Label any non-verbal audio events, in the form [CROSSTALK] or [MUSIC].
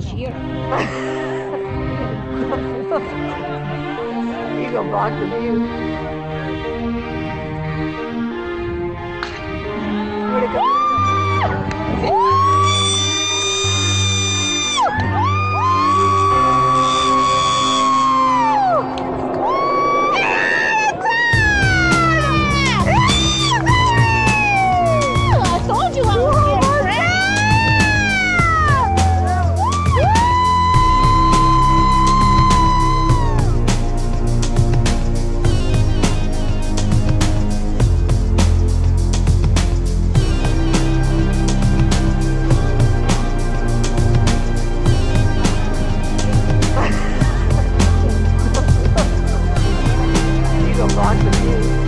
cheer. [LAUGHS] [LAUGHS] You gonna block the view. Thank you.